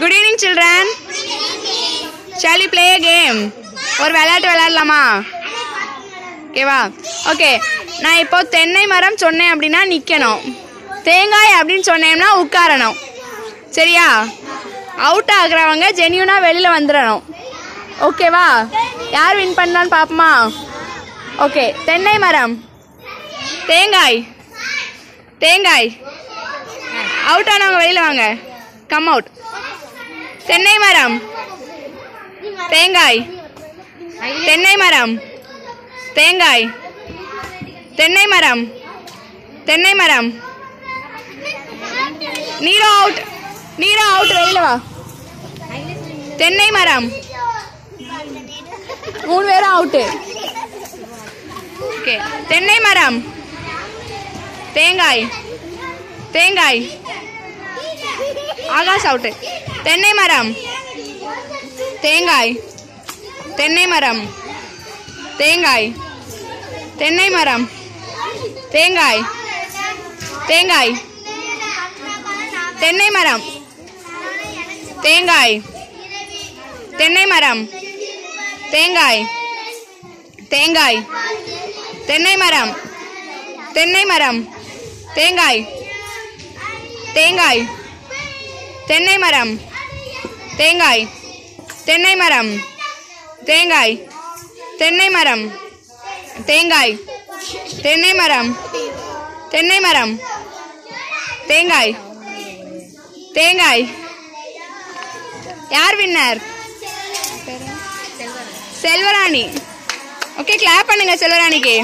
Good evening children shall we play game ஒரு விளையாட்டு விளையாடலாமா? ஓகேவா ஓகே நான் இப்போ தென்னை மரம் சொன்னேன் அப்படின்னா நிற்கணும் தேங்காய் அப்படின்னு சொன்னேன்னா உட்காரணும். சரியா? அவுட் ஆகுறவங்க ஜென்யூனாக வெளியில் வந்துடணும் ஓகேவா யார் வின் பண்ணலான்னு பார்ப்போமா? ஓகே தென்னை மரம். தேங்காய். தேங்காய். அவுட் ஆனவங்க வெளியில் வாங்க. கம் அவுட் தென்னை மரம். தேங்காய். தென்னை மரம். தேங்காய். தென்னை மரம். தென்னை மரம். நீரோ அவுட். நீரோ அவுட் வெளியில வா. தென்னை மரம். மூணு பேரும் அவுட்டு. ஓகே. தென்னை மரம். தேங்காய். தேங்காய். ஆகாஷ் அவுட்டு தென்னை மரம். தேங்காய். தென்னை மரம். தேங்காய். தென்னை மரம். தேங்காய். தேங்காய். தென்னை மரம். தேங்காய். தென்னை மரம். தேங்காய். தேங்காய். தென்னை மரம். தென்னை மரம். தேங்காய். தேங்காய். தென்னை மரம் தேங்காய் தென்னை மரம் தேங்காய் தென்னை மரம் தேங்காய் தென்னை மரம் தென்னை மரம் தேங்காய் தேங்காய் யார் வின்னர் செல்வராணி ஓகே கிளாப் பண்ணுங்க செல்வராணிக்கு